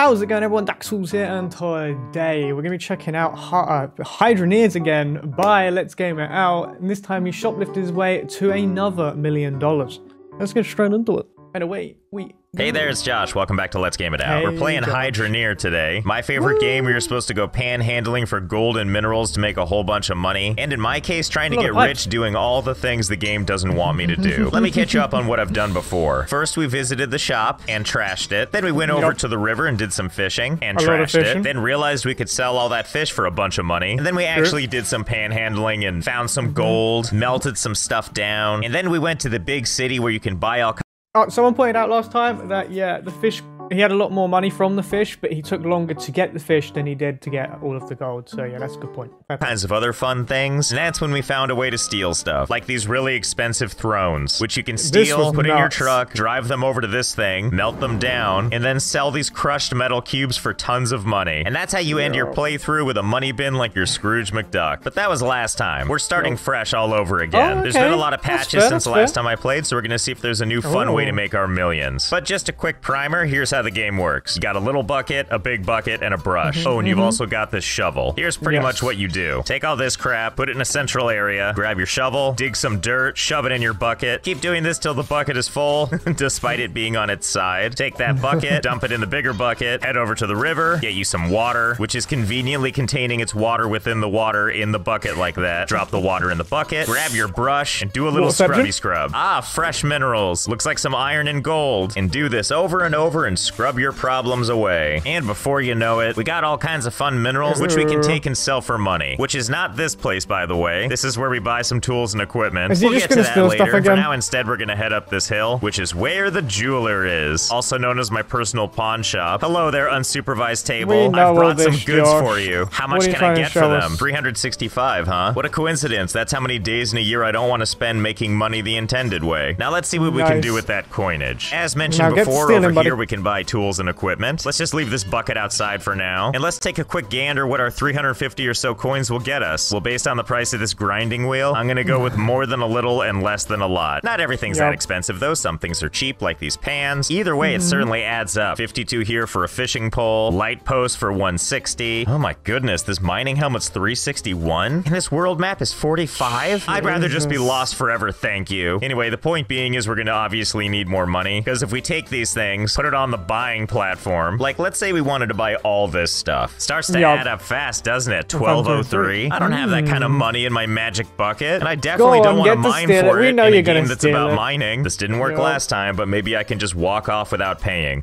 How's it going everyone? Daxellz here and today we're going to be checking out uh, Hydroneers again by Let's Game It Out and this time he shoplifted his way to another million dollars. Let's get straight into it. Right away, we Hey there, it's Josh. Welcome back to Let's Game It Out. Hey, We're playing Josh. Hydroneer today. My favorite game where you're supposed to go panhandling for gold and minerals to make a whole bunch of money. And in my case, trying to get rich doing all the things the game doesn't want me to do. Let me catch you up on what I've done before. First, we visited the shop and trashed it. Then we went over Yep. to the river and did some fishing and A trashed fishing. it. Then realized we could sell all that fish for a bunch of money. And then we actually did some panhandling and found Mm-hmm. some gold, melted some stuff down. And then we went to the big city where you can buy all Oh, someone pointed out last time that, yeah, the fish, he had a lot more money from the fish, but he took longer to get the fish than he did to get all of the gold. So, yeah, that's a good point. Kinds of other fun things. And that's when we found a way to steal stuff, like these really expensive thrones, which you can steal, was put in your truck, drive them over to this thing, melt them down, and then sell these crushed metal cubes for tons of money. And that's how you end your playthrough with a money bin like your Scrooge McDuck. But that was last time. We're starting fresh all over again. Oh, okay. There's been a lot of patches fair, since the last fair. time I played, so we're gonna see if there's a new fun way to make our millions. But just a quick primer, here's how the game works. You got a little bucket, a big bucket, and a brush. Oh, and you've also got this shovel. Here's pretty Mm-hmm, Yes. much what you do. Take all this crap, put it in a central area, grab your shovel, dig some dirt, shove it in your bucket. Keep doing this till the bucket is full, despite it being on its side. Take that bucket, dump it in the bigger bucket, head over to the river, get you some water, which is conveniently containing its water within the water in the bucket like that. Drop the water in the bucket, grab your brush, and do a little What's scrubby scrub. Ah, fresh minerals. Looks like some iron and gold. And do this over and over and scrub your problems away. And before you know it, we got all kinds of fun minerals which we can take and sell for money. Which is not this place, by the way. This is where we buy some tools and equipment. Is he we'll just get to that steal later. For now, instead, we're gonna head up this hill, which is where the jeweler is. Also known as my personal pawn shop. Hello there, unsupervised table. I've brought some goods Josh. for you. How much you can I get for them? us? 365, huh? What a coincidence. That's how many days in a year I don't want to spend making money the intended way. Now let's see what we can do with that coinage. As mentioned Now before, over here we can buy tools and equipment. Let's just leave this bucket outside for now. And let's take a quick gander what our 350 or so coins will get us. Well, based on the price of this grinding wheel, I'm gonna go with more than a little and less than a lot. Not everything's that expensive though. Some things are cheap, like these pans. Either way, Mm-hmm. it certainly adds up. 52 here for a fishing pole, light post for 160. Oh my goodness, this mining helmet's 361? And this world map is 45? I'd rather just be lost forever, thank you. Anyway, the point being is we're gonna obviously need more money, because if we take these things, put it on the buying platform, like let's say we wanted to buy all this stuff. Starts to Yup. add up fast, doesn't it? 1203. I don't have that kind of money in my magic bucket, and I definitely Hmm. Go don't want to mine for it. We know in you're gonna game that's about it. mining. This didn't work Yup. last time, but maybe I can just walk off without paying.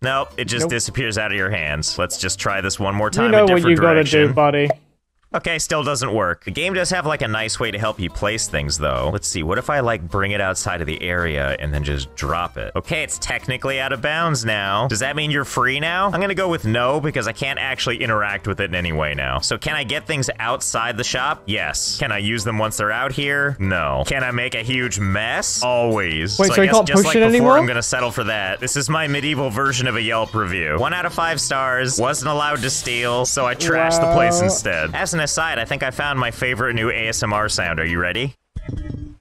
Nope, it just Nope. disappears out of your hands. Let's just try this one more time. You know a what you gotta do, buddy. Okay, still doesn't work. The game does have like a nice way to help you place things though. Let's see, what if I like bring it outside of the area and then just drop it? Okay, it's technically out of bounds now. Does that mean you're free now? I'm gonna go with no because I can't actually interact with it in any way now. So can I get things outside the shop? Yes. Can I use them once they're out here? No. Can I make a huge mess? Always. Wait, so I you guess can't just push like it before, anymore? I'm gonna settle for that. This is my medieval version of a Yelp review. One out of five stars. Wasn't allowed to steal, so I trashed the place instead. As an aside, I think I found my favorite new ASMR sound. Are you ready?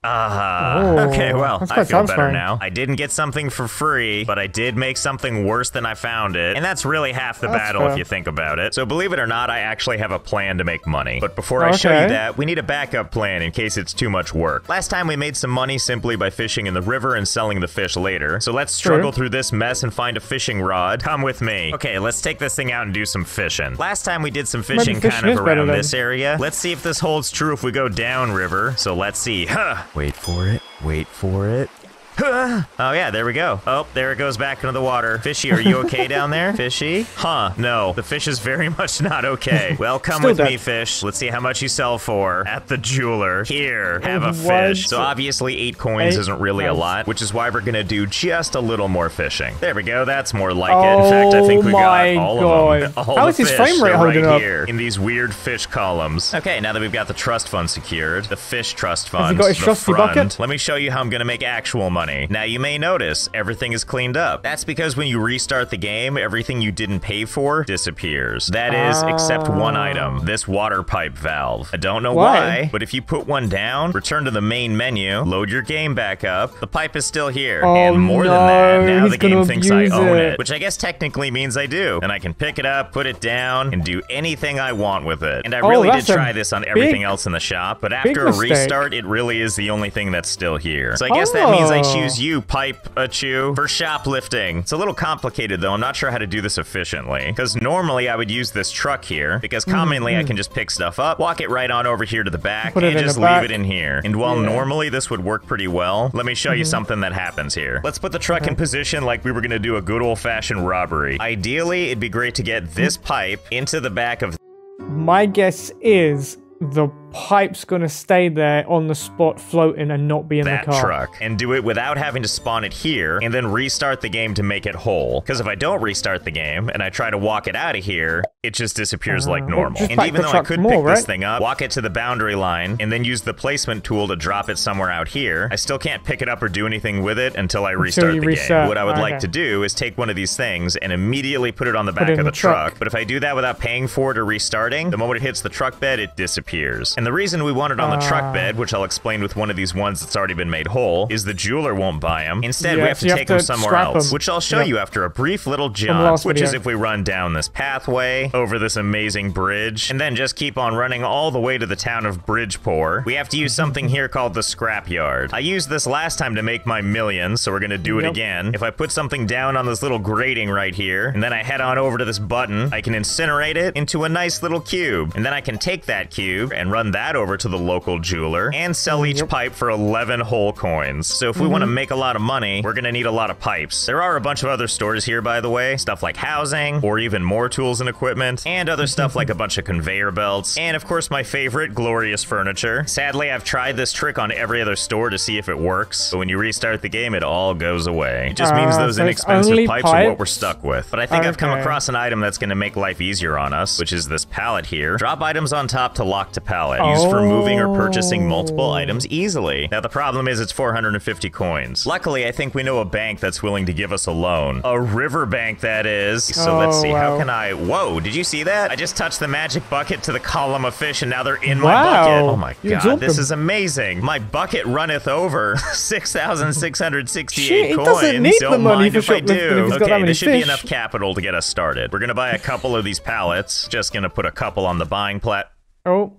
Ah, Oh, okay, well, I feel better now. I didn't get something for free, but I did make something worse than I found it. And that's really half the That's battle if you think about it. So believe it or not, I actually have a plan to make money. But before I show you that, we need a backup plan in case it's too much work. Last time we made some money simply by fishing in the river and selling the fish later. So let's struggle through this mess and find a fishing rod. Come with me. Okay, let's take this thing out and do some fishing. Last time we did some fishing fishing kind of around this area. Let's see if this holds true if we go downriver. So let's see. Huh. Wait for it. Wait for it. Huh. Oh yeah, there we go. Oh, there it goes back into the water. Fishy, are you okay down there? Fishy? Huh, no. The fish is very much not okay. Well, come Still with me, fish. Let's see how much you sell for at the jeweler. Here, have a fish. So obviously eight coins Eight isn't really a lot, which is why we're gonna do just a little more fishing. There we go, that's more like it. In fact, I oh think we Oh got all God. of them. All How the is his fish frame rate holding right up? here in these weird fish columns. Okay, now that we've got the trust fund secured, the fish trust fund, got his the trusty front, bucket? let me show you how I'm gonna make actual money. Money. Now you may notice everything is cleaned up. That's because when you restart the game, everything you didn't pay for disappears. That is, except one Ah. item, this water pipe valve. I don't know Why? why, but if you put one down, return to the main menu, load your game back up, the pipe is still here. Oh, and more than no, that, now the game thinks I own it. it, which I guess technically means I do. And I can pick it up, put it down, and do anything I want with it. And I Oh, really did try this on everything big- else in the shop, but after a restart, it really is the only thing that's still here. So I guess that means I Choose you, Pipe a Chew, for shoplifting. It's a little complicated though. I'm not sure how to do this efficiently. Because normally I would use this truck here, because commonly I can just pick stuff up, walk it right on over here to the back, Put and just leave back. it in here. And while Yeah. Mm-hmm. normally this would work pretty well, let me show you something that happens here. Let's put the truck in position like we were gonna do a good old fashioned robbery. Ideally, it'd be great to get this pipe into the back of My guess is the pipe's gonna stay there on the spot floating and not be in that the car. truck and do it without having to spawn it here and then restart the game to make it whole. Because if I don't restart the game and I try to walk it out of here, it just disappears like Uh, well, normal. and even though I could more, pick this thing up, walk it to the boundary line, and then use the placement tool to drop it somewhere out here, I still can't pick it up or do anything with it until I restart you the reset. game. What I would like to do is take one of these things and immediately put it on the back of the, the truck. truck. But if I do that without paying for it or restarting, the moment it hits the truck bed, it disappears. And the reason we want it on the Ah. truck bed, which I'll explain with one of these ones that's already been made whole, is the jeweler won't buy them. Instead, we have to you have take them somewhere else, else, 'em. which I'll show Yep. you after a brief little jaunt, last which is if we run down this pathway over this amazing bridge, and then just keep on running all the way to the town of Bridgeport. We have to use something here called the scrap yard. I used this last time to make my millions, so we're gonna do it Yep. again. If I put something down on this little grating right here, and then I head on over to this button, I can incinerate it into a nice little cube. And then I can take that cube and run that over to the local jeweler and sell each Yep. pipe for 11 whole coins. So if we want to make a lot of money, we're gonna need a lot of pipes. There are a bunch of other stores here, by the way, stuff like housing, or even more tools and equipment, and other stuff like a bunch of conveyor belts, and of course my favorite, glorious furniture. Sadly, I've tried this trick on every other store to see if it works, but when you restart the game, it all goes away. It just means Ah, those so inexpensive only pipes, are what we're stuck with. But I think I've come across an item that's gonna make life easier on us, which is this pallet here. Drop items on top to lock to pallet, used for moving or purchasing multiple Oh. items easily. Now the problem is it's 450 coins. Luckily, I think we know a bank that's willing to give us a loan. A river bank, that is. So let's Oh, see, how can I... Whoa, did you see that? I just touched the magic bucket to the column of fish and now they're in my Wow. bucket. Oh my You god, this them. is amazing. My bucket runneth over 6,668 Shit, he coins. doesn't need Don't the oh money mind for if I shoplifting do. okay, this should be enough capital to get us started. We're gonna buy a couple of these pallets. Just gonna put a couple on the buying plat. Oh.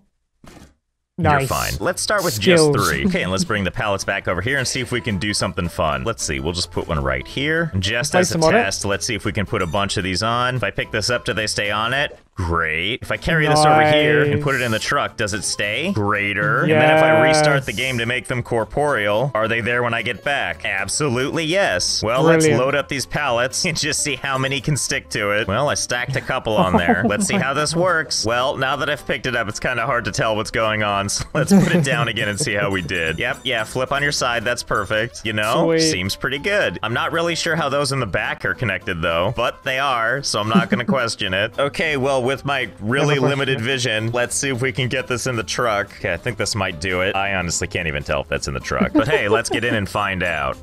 Nice. You're fine. Let's start with Skills. just three. Okay, and let's bring the pallets back over here and see if we can do something fun. Let's see, we'll just put one right here. Just as a them on it. test, let's see if we can put a bunch of these on. If I pick this up, do they stay on it? Great. If I carry this over here and put it in the truck, does it stay? Greater. And then if I restart the game to make them corporeal, are they there when I get back? Absolutely yes. Well, let's load up these pallets and just see how many can stick to it. Well, I stacked a couple on there. Let's see how this works. Well, now that I've picked it up, it's kind of hard to tell what's going on. So let's put it down again and see how we did. Yep, yeah, flip on your side. That's perfect. You know, Sweet. seems pretty good. I'm not really sure how those in the back are connected though, but they are, so I'm not going to question it. Okay, well, with my really limited vision, let's see if we can get this in the truck. Okay, I think this might do it. I honestly can't even tell if that's in the truck. But hey, let's get in and find out.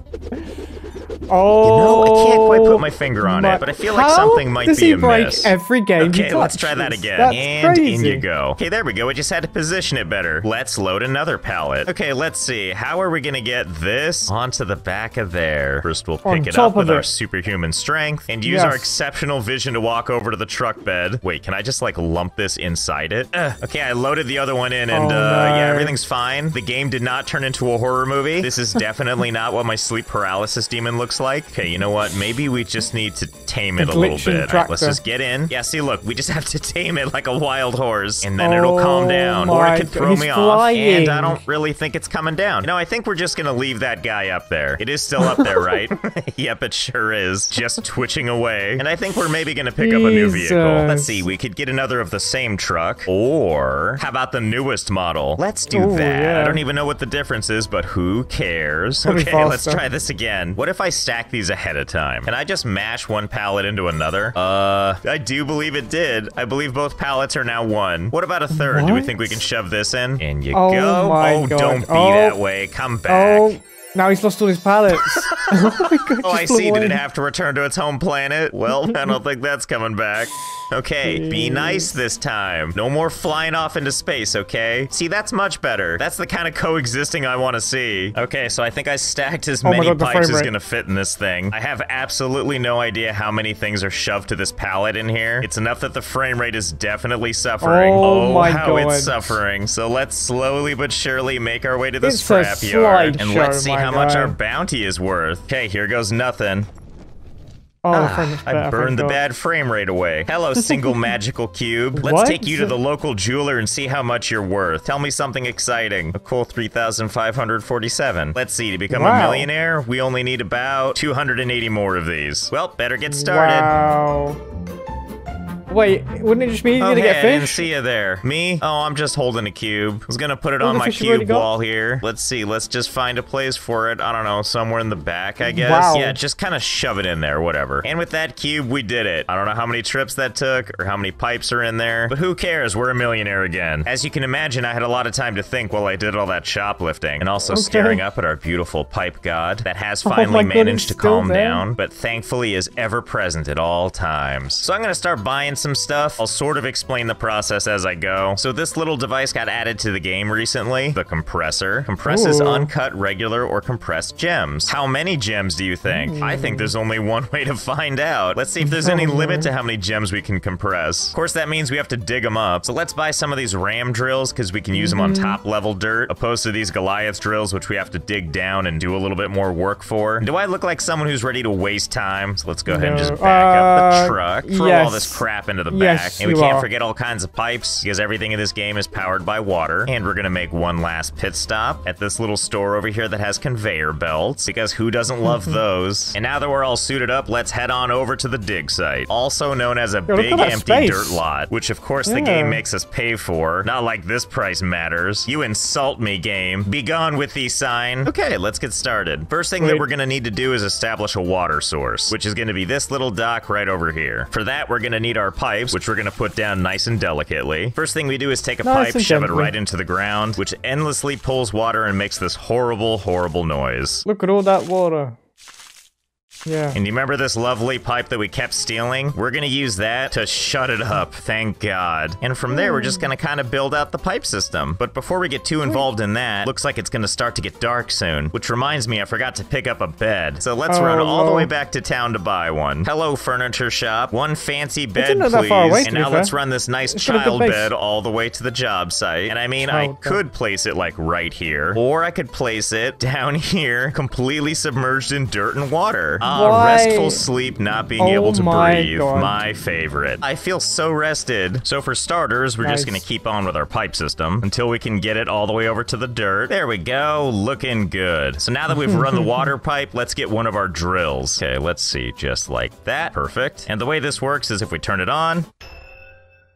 Oh. No, I can't quite put my finger on it, but I feel like something might does be he amiss. break every game Okay, let's try that again. That's and crazy. in you go. Okay, there we go. I just had to position it better. Let's load another pallet. Okay, let's see. How are we gonna get this onto the back of there? First, we'll On pick it top up with of our superhuman strength and use our exceptional vision to walk over to the truck bed. Wait, can I just like lump this inside it? Ugh. Okay, I loaded the other one in and Oh, uh, yeah, everything's fine. The game did not turn into a horror movie. This is definitely not what my sleep paralysis demon looks like. Okay, you know what? Maybe we just need to tame it a little bit. All right, let's just get in. Yeah, see, look, we just have to tame it like a wild horse, and then it'll calm Oh down. Or it could throw he's me off, and I don't really think it's coming down. You know, I think we're just gonna leave that guy up there. It is still up there, right? yep, it sure is. Just twitching away. And I think we're maybe gonna pick up a new vehicle. Let's see, we could get another of the same truck, or how about the newest model? Let's do Ooh, that. yeah. I don't even know what the difference is, but who cares? Okay, let's try this again. What if I stack these ahead of time? Can I just mash one pallet into another? Uh, I do believe it did. I believe both pallets are now one. What about a third? Do we think we can shove this in? In you Oh go. oh, God. don't be Oh. that way. Come back. Oh. Now he's lost all his pallets. oh my god, Oh, I see. Did away. it have to return to its home planet? Well, I don't think that's coming back. Okay, be nice this time. No more flying off into space, okay? See, that's much better. That's the kind of coexisting I want to see. Okay, so I think I stacked as Oh many God, pipes frame as gonna fit in this thing. I have absolutely no idea how many things are shoved to this pallet in here. It's enough that the frame rate is definitely suffering. Oh, oh my how God. it's suffering. So let's slowly but surely make our way to the It's scrapyard. And let's see my how much our bounty is worth. Okay, here goes nothing. Oh, ah, rate's I burned the bad frame rate away. Hello, single magical cube. Let's What? take you to the local jeweler and see how much you're worth. Tell me something exciting. A cool 3,547. Let's see, to become a millionaire, we only need about 280 more of these. Well, better get started. Wow. Wait, wouldn't it just be Oh, to hey, get I didn't see you there. Me? Oh, I'm just holding a cube. I was gonna put it Oh, on my fish cube wall here. Let's see. Let's just find a place for it. I don't know, somewhere in the back, I guess. Wow. Yeah, just kind of shove it in there, whatever. And with that cube, we did it. I don't know how many trips that took or how many pipes are in there, but who cares? We're a millionaire again. As you can imagine, I had a lot of time to think while I did all that shoplifting, and also Okay. staring up at our beautiful pipe god that has Oh finally God, managed it's to calm down but thankfully is ever present at all times. So I'm gonna start buying some stuff. I'll sort of explain the process as I go. So this little device got added to the game recently, the compressor. Compresses Ooh. uncut, regular, or compressed gems. How many gems do you think? I think there's only one way to find out. Let's see if there's any limit to how many gems we can compress. Of course, that means we have to dig them up. So let's buy some of these ram drills because we can use them on Mm-hmm. top level dirt, opposed to these Goliath drills, which we have to dig down and do a little bit more work for. Do I look like someone who's ready to waste time? So let's go ahead and just No. back up the Uh, truck, throw all this crap into the Yes, back, and we can't are. forget all kinds of pipes because everything in this game is powered by water. And we're gonna make one last pit stop at this little store over here that has conveyor belts because who doesn't love those? And now that we're all suited up, let's head on over to the dig site, also known as a look big empty space. dirt lot, which of course the game makes us pay for. Not like this price matters. You insult me, game. Be gone with thee sign. Okay, let's get started. First thing that we're gonna need to do is establish a water source, which is gonna be this little dock right over here. For that, we're gonna need our pipes, which we're gonna put down nice and delicately. First thing we do is take a Nice pipe, shove it right into the ground, which endlessly pulls water and makes this horrible, horrible noise. Look at all that water. Yeah. And you remember this lovely pipe that we kept stealing? We're gonna use that to shut it up, thank God. And from there, we're just gonna kind of build out the pipe system. But before we get too involved in that, looks like it's gonna start to get dark soon. Which reminds me, I forgot to pick up a bed. So let's Oh, run all the way back to town to buy one. Hello, furniture shop. One fancy bed, didn't know that please. away, and now let's run this nice It's got a good child bed all the way to the job site. And I mean, I Child bed. could place it like right here, or I could place it down here, completely submerged in dirt and water. Ah, Why? restful sleep, not being Oh able to my breathe. God. My favorite. I feel so rested. So for starters, we're just gonna keep on with our pipe system until we can get it all the way over to the dirt. There we go, looking good. So now that we've run the water pipe, let's get one of our drills. Okay, let's see, just like that. Perfect. And the way this works is if we turn it on,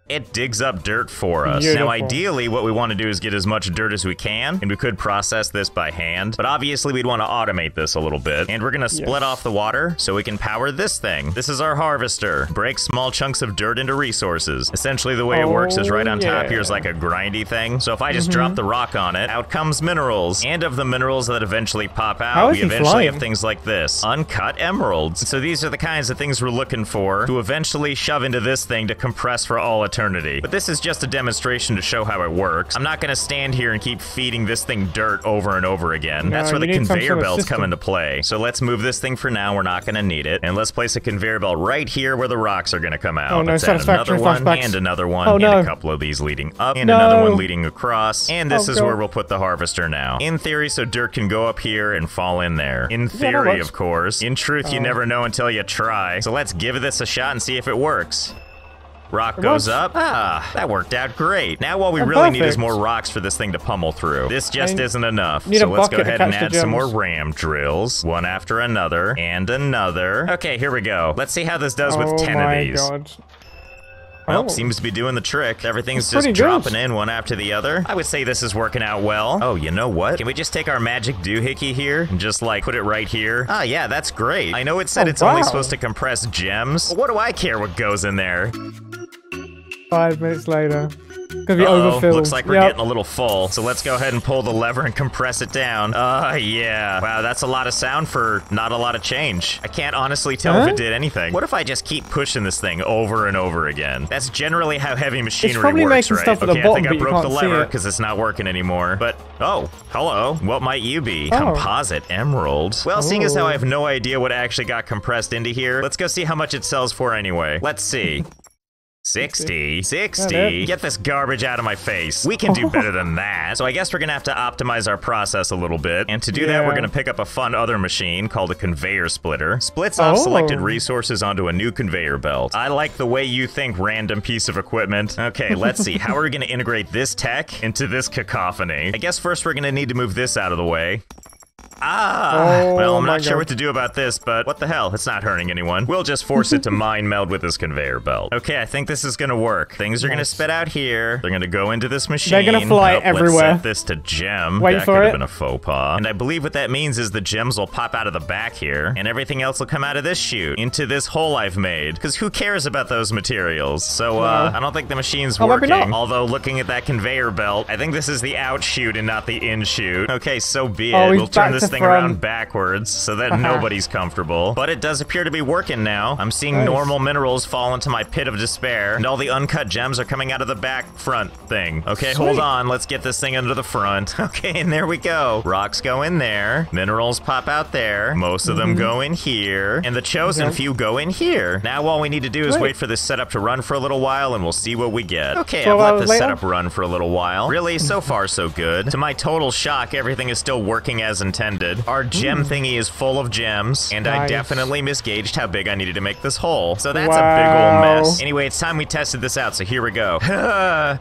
it digs up dirt for us. Now, ideally, what we want to do is get as much dirt as we can, and we could process this by hand, but obviously, we'd want to automate this a little bit. And we're going to split Yes. off the water so we can power this thing. This is our harvester. Breaks small chunks of dirt into resources. Essentially, the way it works is right on top Oh, here is like a grindy thing. So if I just Mm-hmm. drop the rock on it, out comes minerals. And of the minerals that eventually pop out, we eventually flying? have things like this uncut emeralds. So these are the kinds of things we're looking for to eventually shove into this thing to compress for all eternity. But this is just a demonstration to show how it works. I'm not going to stand here and keep feeding this thing dirt over and over again. No, That's where the you need some conveyor sort of belts come into play. So let's move this thing for now. We're not going to need it. And let's place a conveyor belt right here where the rocks are going to come oh, out. Oh, no, let's add another satisfactory one flashbacks. and another one Oh, and a couple of these leading up and No. another one leading across. And this Oh, is God. where we'll put the harvester now. In theory, so dirt can go up here and fall in there. In theory, works. of course. In truth, you Oh. never know until you try. So let's give this a shot and see if it works. Rock goes up. Ah, that worked out great. Now what we really need is more rocks for this thing to pummel through. This just I isn't enough. so let's go ahead and add some more ram drills, one after another, and another. Okay, here we go. Let's see how this does with oh 10 of these. god. Well, Oh. seems to be doing the trick. Everything's just dropping in one after the other. I would say this is working out well. Oh, you know what? Can we just take our magic doohickey here and just like put it right here? Ah, yeah, that's great. I know it said Oh, it's only supposed to compress gems. But what do I care what goes in there? Five minutes later. Gonna be Uh-oh, overfilled. Looks like we're Yep. getting a little full. So let's go ahead and pull the lever and compress it down. Uh, yeah. Wow, that's a lot of sound for not a lot of change. I can't honestly tell if it did anything. What if I just keep pushing this thing over and over again? That's generally how heavy machinery probably works, making right? stuff at okay, the bottom, I think I broke the lever it. because it's not working anymore. But, oh, hello. What might you be? Oh. Composite emerald. Well, seeing as how I have no idea what actually got compressed into here, let's go see how much it sells for anyway. Let's see. 60. 60. it? Get this garbage out of my face. We can do better than that. So I guess we're gonna have to optimize our process a little bit. And to do that, we're gonna pick up a fun other machine called a conveyor splitter. Splits off Oh. selected resources onto a new conveyor belt. I like the way you think, random piece of equipment. Okay, let's see. How are we gonna integrate this tech into this cacophony? I guess first we're gonna need to move this out of the way. Ah! Oh well, I'm not sure God. what to do about this, but what the hell? It's not hurting anyone. We'll just force it to mind meld with this conveyor belt. Okay, I think this is gonna work. Things are gonna spit out here. They're gonna go into this machine. They're gonna fly Oh, everywhere. Let's set this to gem. Wait that for could it. have been a faux pas. And I believe what that means is the gems will pop out of the back here, and everything else will come out of this chute into this hole I've made. Because who cares about those materials? So uh, No. I don't think the machine's Oh, working. Although looking at that conveyor belt, I think this is the out chute and not the in chute. Okay, so be it. Oh, we'll turn back this thing front. around backwards so that nobody's comfortable. But it does appear to be working now. I'm seeing Nice. normal minerals fall into my pit of despair, and all the uncut gems are coming out of the back front thing. Okay, hold on. Let's get this thing under the front. Okay, and there we go. Rocks go in there. Minerals pop out there. Most of them go in here. And the chosen. Okay. few go in here. Now all we need to do is Great. wait for this setup to run for a little while, and we'll see what we get. Okay, I've let this later? setup run for a little while. Really, so far so good. To my total shock, everything is still working as intended. Our gem thingy is full of gems, and I Hmm. Definitely misgauged how big I needed to make this hole. So that's a big old mess. Anyway, it's time we tested this out, so here we go.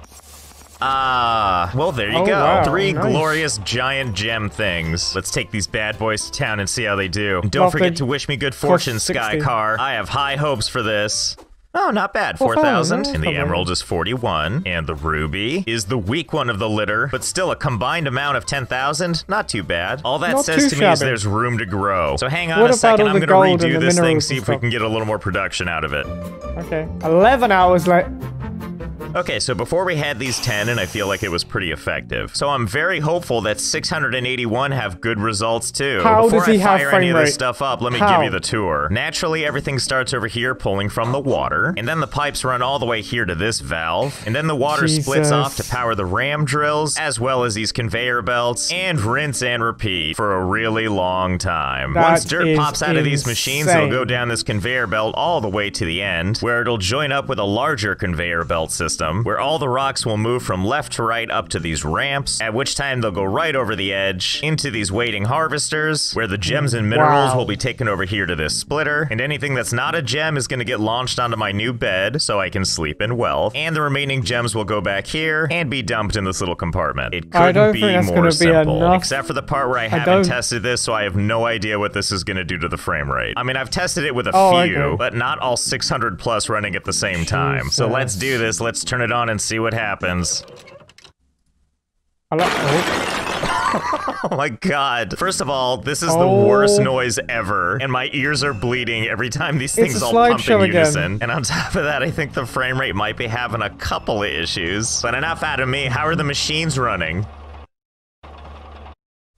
Ah, well, there you Oh, go. wow, Three nice. glorious giant gem things. Let's take these bad boys to town and see how they do. And don't Well, forget to wish me good fortune, Sky Car. I have high hopes for this. Oh, not bad. 4,000, 4,000. And the that's not bad. emerald is 41. And the ruby is the weak one of the litter, but still a combined amount of 10,000. Not too bad. All that Not says to me is there's room to grow. So hang on What a second. I'm going to redo this thing, see if we can get a little more production out of it. Okay. 11 hours later. Okay, so before we had these 10, and I feel like it was pretty effective. So I'm very hopeful that 681 have good results too. How Before does he I have fire frame any of this stuff up, let me How? give you the tour. Naturally, everything starts over here pulling from the water, and then the pipes run all the way here to this valve, and then the water splits off to power the ram drills, as well as these conveyor belts, and rinse and repeat for a really long time. That Once dirt pops out of these machines, it'll go down this conveyor belt all the way to the end, where it'll join up with a larger conveyor belt system, where all the rocks will move from left to right up to these ramps, at which time they'll go right over the edge into these waiting harvesters, where the gems and minerals Wow. will be taken over here to this splitter, and anything that's not a gem is going to get launched onto my new bed so I can sleep in wealth, and the remaining gems will go back here and be dumped in this little compartment. It couldn't I don't be more be simple, enough. except for the part where I don't- haven't tested this, so I have no idea what this is going to do to the frame rate. I mean, I've tested it with a Oh, few, okay. but not all 600 plus running at the same time. So let's do this. Let's turn it on and see what happens. Like, oh, my god. First of all, this is the Oh. worst noise ever, and my ears are bleeding every time these things all pump in again. unison. And on top of that, I think the frame rate might be having a couple of issues. But enough out of me. How are the machines running?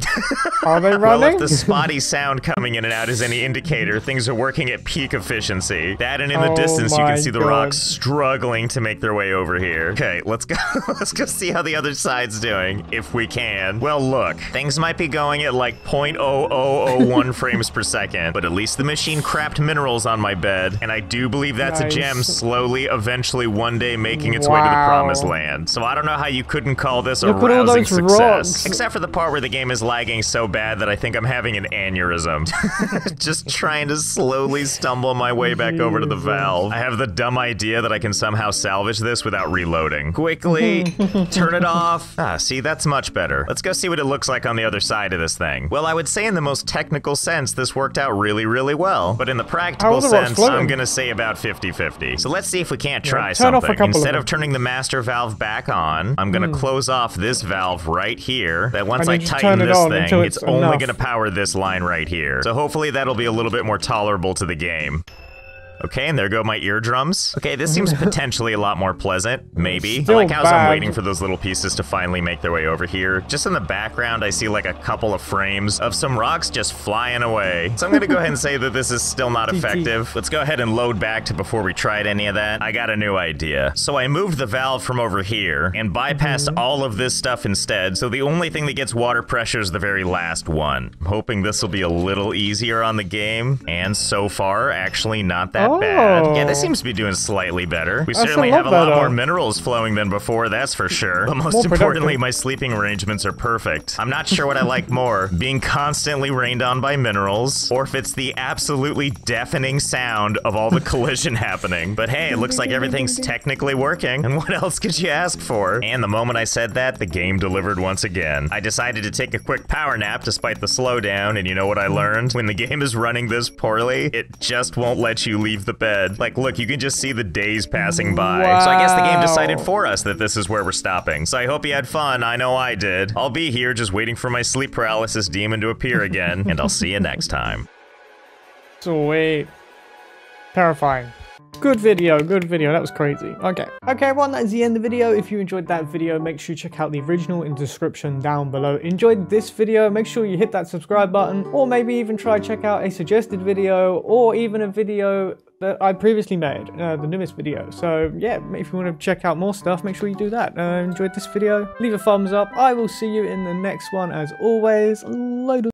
are they running? Well, if the spotty sound coming in and out is any indicator, things are working at peak efficiency. That and in the Oh distance, you can see the rocks struggling to make their way over here. Okay, let's go. let's go see how the other side's doing, if we can. Well, look, things might be going at like 0.0001 frames per second, but at least the machine crapped minerals on my bed, and I do believe that's Nice. a gem slowly, eventually, one day making its way to the promised land. So I don't know how you couldn't call this a Look rousing success. rocks. Except for the part where the game is lagging so bad that I think I'm having an aneurysm. Just trying to slowly stumble my way back over to the valve. I have the dumb idea that I can somehow salvage this without reloading. Quickly, turn it off. Ah, see, that's much better. Let's go see what it looks like on the other side of this thing. Well, I would say in the most technical sense, this worked out really, really well. But in the practical How are the rocks sense. I'm gonna say about 50-50. So let's see if we can't try turn off a something. couple of Instead them. of turning the master valve back on, I'm gonna close off this valve right here. That once And I tighten this thing, it's only enough. gonna power this line right here. So hopefully that'll be a little bit more tolerable to the game. Okay, and there go my eardrums. Okay, this seems potentially a lot more pleasant. Maybe. Still I like how I'm waiting for those little pieces to finally make their way over here. Just in the background, I see like a couple of frames of some rocks just flying away. So I'm gonna go ahead and say that this is still not effective. Let's go ahead and load back to before we tried any of that. I got a new idea. So I moved the valve from over here and bypassed Mm-hmm. all of this stuff instead. So the only thing that gets water pressure is the very last one. I'm hoping this will be a little easier on the game. And so far, actually not that bad. Yeah, this Oh. seems to be doing slightly better. We certainly have a lot more minerals flowing than before, that's for sure. But most More importantly, productive. my sleeping arrangements are perfect. I'm not sure what I like more, being constantly rained on by minerals, or if it's the absolutely deafening sound of all the collision happening. But hey, it looks like everything's technically working, and what else could you ask for? And the moment I said that, the game delivered once again. I decided to take a quick power nap despite the slowdown, and you know what I learned? When the game is running this poorly, it just won't let you leave the bed. Like, look, you can just see the days passing by. So I guess the game decided for us that this is where we're stopping. So I hope you had fun. I know I did. I'll be here just waiting for my sleep paralysis demon to appear again, and I'll see you next time. Sweet. Terrifying. Good video, good video. That was crazy. Okay. Okay, everyone, that is the end of the video. If you enjoyed that video, make sure you check out the original in the description down below. Enjoyed this video, make sure you hit that subscribe button, or maybe even try check out a suggested video, or even a video that I previously made, uh, the newest video. So yeah, if you want to check out more stuff, make sure you do that. Uh, enjoyed this video, leave a thumbs up. I will see you in the next one as always. Later.